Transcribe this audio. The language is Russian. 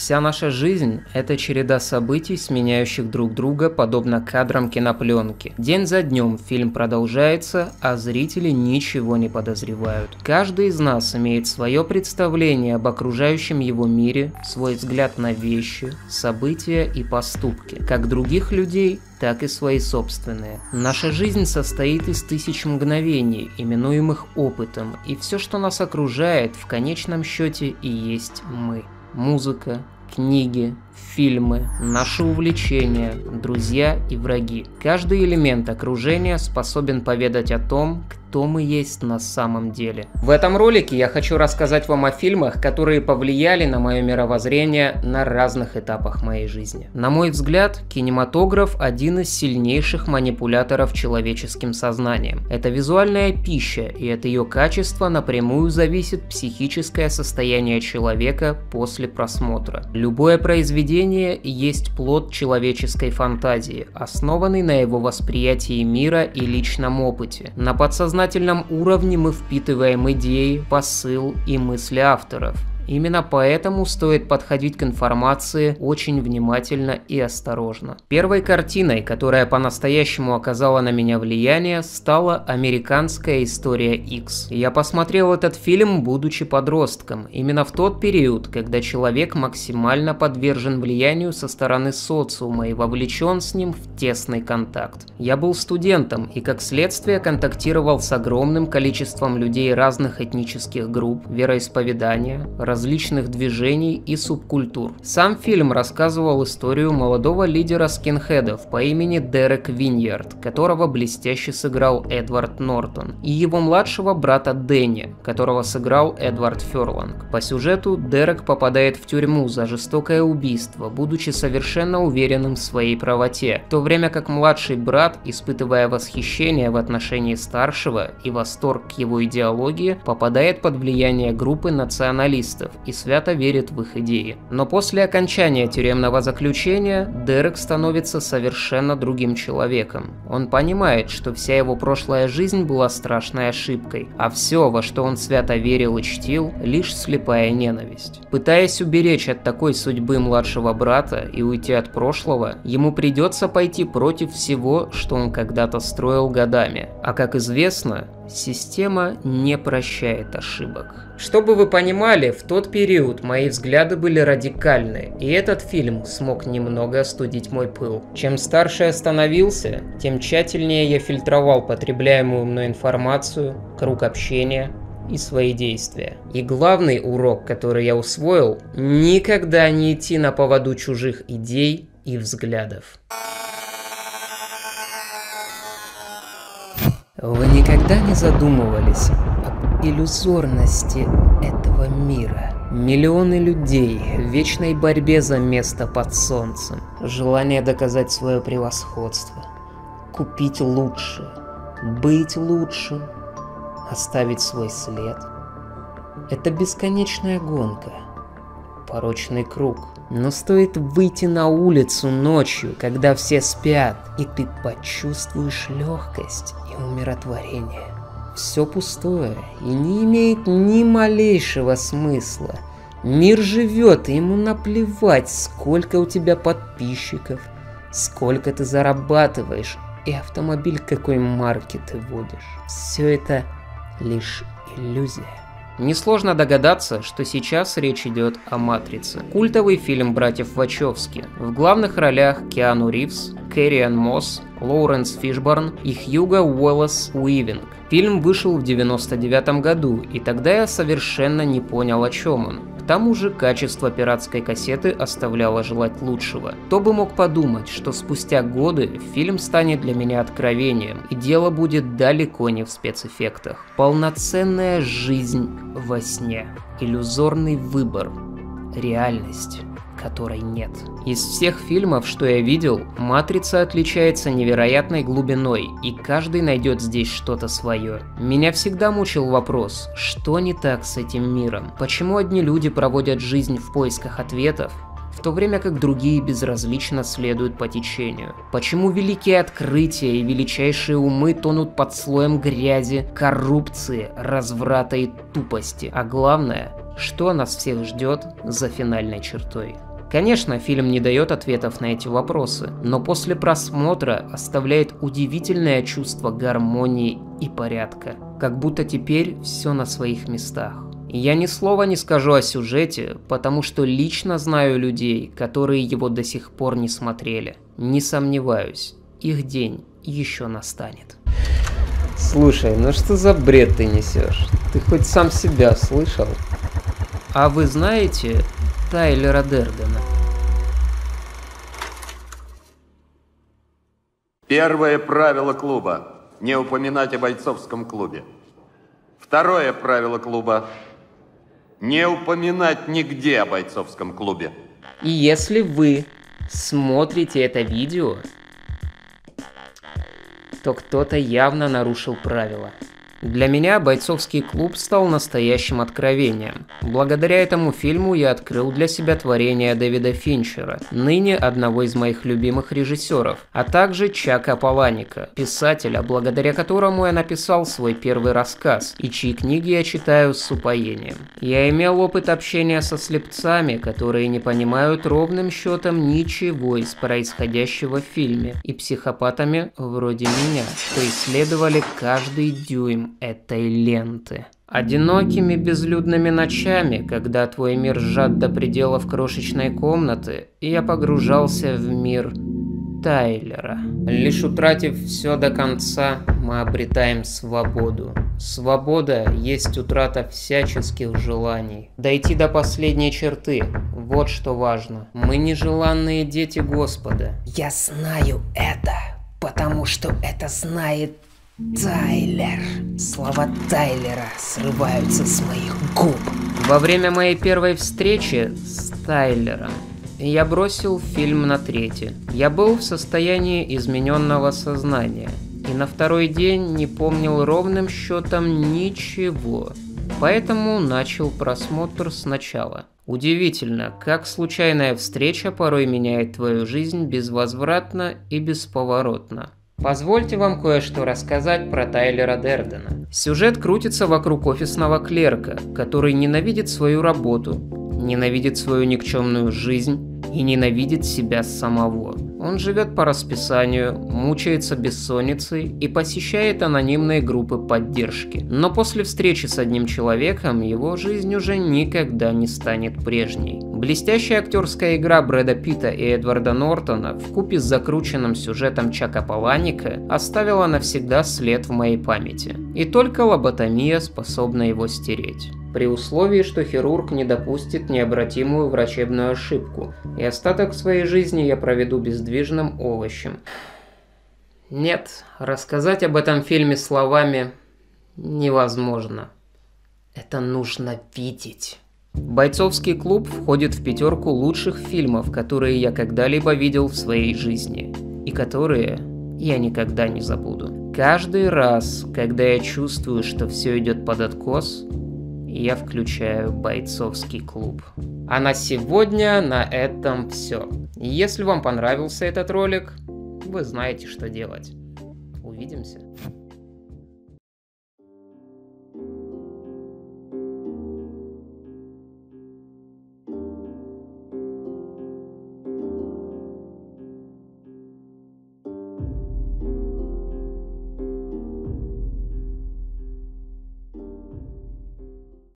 Вся наша жизнь – это череда событий, сменяющих друг друга, подобно кадрам кинопленки. День за днем фильм продолжается, а зрители ничего не подозревают. Каждый из нас имеет свое представление об окружающем его мире, свой взгляд на вещи, события и поступки, как других людей, так и свои собственные. Наша жизнь состоит из тысяч мгновений, именуемых опытом, и все, что нас окружает, в конечном счете и есть мы. Музыка, книги, фильмы, наши увлечения, друзья и враги. Каждый элемент окружения способен поведать о том, кто мы есть на самом деле. В этом ролике я хочу рассказать вам о фильмах, которые повлияли на мое мировоззрение на разных этапах моей жизни. На мой взгляд, кинематограф один из сильнейших манипуляторов человеческим сознанием. Это визуальная пища, и от ее качества напрямую зависит психическое состояние человека после просмотра. Любое произведение есть плод человеческой фантазии, основанный на его восприятии мира и личном опыте. На подсознании подсознательном уровне мы впитываем идеи, посыл и мысли авторов. Именно поэтому стоит подходить к информации очень внимательно и осторожно. Первой картиной, которая по-настоящему оказала на меня влияние, стала «Американская история X». Я посмотрел этот фильм, будучи подростком, именно в тот период, когда человек максимально подвержен влиянию со стороны социума и вовлечен с ним в тесный контакт. Я был студентом и, как следствие, контактировал с огромным количеством людей разных этнических групп, вероисповедания, различных движений и субкультур. Сам фильм рассказывал историю молодого лидера скинхедов по имени Дерек Виньярд, которого блестяще сыграл Эдвард Нортон, и его младшего брата Дэнни, которого сыграл Эдвард Ферланг. По сюжету Дерек попадает в тюрьму за жестокое убийство, будучи совершенно уверенным в своей правоте, в то время как младший брат, испытывая восхищение в отношении старшего и восторг к его идеологии, попадает под влияние группы националистов, террористов и свято верит в их идеи. Но после окончания тюремного заключения Дерек становится совершенно другим человеком. Он понимает, что вся его прошлая жизнь была страшной ошибкой, а все, во что он свято верил и чтил, лишь слепая ненависть. Пытаясь уберечь от такой судьбы младшего брата и уйти от прошлого, ему придется пойти против всего, что он когда-то строил годами. А как известно, Система не прощает ошибок. Чтобы вы понимали, в тот период мои взгляды были радикальны, и этот фильм смог немного остудить мой пыл. Чем старше я становился, тем тщательнее я фильтровал потребляемую мной информацию, круг общения и свои действия. И главный урок, который я усвоил, никогда не идти на поводу чужих идей и взглядов. Вы никогда не задумывались об иллюзорности этого мира? Миллионы людей в вечной борьбе за место под солнцем, желание доказать свое превосходство, купить лучше, быть лучше, оставить свой след. Это бесконечная гонка, порочный круг – но стоит выйти на улицу ночью, когда все спят, и ты почувствуешь легкость и умиротворение. Все пустое и не имеет ни малейшего смысла. Мир живет, и ему наплевать, сколько у тебя подписчиков, сколько ты зарабатываешь и автомобиль какой марки ты водишь. Все это лишь иллюзия. Несложно догадаться, что сейчас речь идет о «Матрице». Культовый фильм братьев Вачовски. В главных ролях Киану Ривз, Кэрриан Мосс, Лоуренс Фишборн и Хьюго Уоллес Уивинг. Фильм вышел в 99 году, и тогда я совершенно не понял, о чем он. Тому же качество пиратской кассеты оставляло желать лучшего. Кто бы мог подумать, что спустя годы фильм станет для меня откровением, и дело будет далеко не в спецэффектах. Полноценная жизнь во сне. Иллюзорный выбор. Реальность которой нет. Из всех фильмов, что я видел, «Матрица» отличается невероятной глубиной, и каждый найдет здесь что-то свое. Меня всегда мучил вопрос, что не так с этим миром? Почему одни люди проводят жизнь в поисках ответов, в то время как другие безразлично следуют по течению. Почему великие открытия и величайшие умы тонут под слоем грязи, коррупции, разврата и тупости, а главное, что нас всех ждет за финальной чертой. Конечно, фильм не дает ответов на эти вопросы, но после просмотра оставляет удивительное чувство гармонии и порядка. Как будто теперь все на своих местах. Я ни слова не скажу о сюжете, потому что лично знаю людей, которые его до сих пор не смотрели. Не сомневаюсь, их день еще настанет. Слушай, ну что за бред ты несешь? Ты хоть сам себя слышал? А вы знаете Тайлера Дердена? Первое правило клуба – не упоминать о бойцовском клубе. Второе правило клуба – не упоминать нигде о бойцовском клубе. И если вы смотрите это видео, то кто-то явно нарушил правила. Для меня бойцовский клуб стал настоящим откровением. Благодаря этому фильму я открыл для себя творение Дэвида Финчера, ныне одного из моих любимых режиссеров, а также Чака Паланика, писателя, благодаря которому я написал свой первый рассказ, и чьи книги я читаю с упоением. Я имел опыт общения со слепцами, которые не понимают ровным счетом ничего из происходящего в фильме, и психопатами вроде меня, что исследовали каждый дюйм этой ленты. Одинокими безлюдными ночами, когда твой мир сжат до пределов крошечной комнаты, я погружался в мир Тайлера. Лишь утратив все до конца, мы обретаем свободу. Свобода есть утрата всяческих желаний. Дойти до последней черты – вот что важно. Мы нежеланные дети Господа. Я знаю это, потому что это знает Тайлер. Слова Тайлера срываются с моих губ. Во время моей первой встречи с Тайлером я бросил фильм на третий. Я был в состоянии измененного сознания. И на второй день не помнил ровным счетом ничего. Поэтому начал просмотр сначала. Удивительно, как случайная встреча порой меняет твою жизнь безвозвратно и бесповоротно. Позвольте вам кое-что рассказать про Тайлера Дердена. Сюжет крутится вокруг офисного клерка, который ненавидит свою работу, ненавидит свою никчемную жизнь и ненавидит себя самого. Он живет по расписанию, мучается бессонницей и посещает анонимные группы поддержки. Но после встречи с одним человеком его жизнь уже никогда не станет прежней. Блестящая актерская игра Брэда Питта и Эдварда Нортона в купе с закрученным сюжетом Чака Паланика оставила навсегда след в моей памяти. И только лоботомия способна его стереть. При условии, что хирург не допустит необратимую врачебную ошибку, и остаток своей жизни я проведу бездвижным овощем. Нет, рассказать об этом фильме словами невозможно. Это нужно видеть. Бойцовский клуб входит в пятерку лучших фильмов, которые я когда-либо видел в своей жизни. И которые я никогда не забуду. Каждый раз, когда я чувствую, что все идет под откос, я включаю бойцовский клуб. А на сегодня на этом все. Если вам понравился этот ролик, вы знаете, что делать. Увидимся.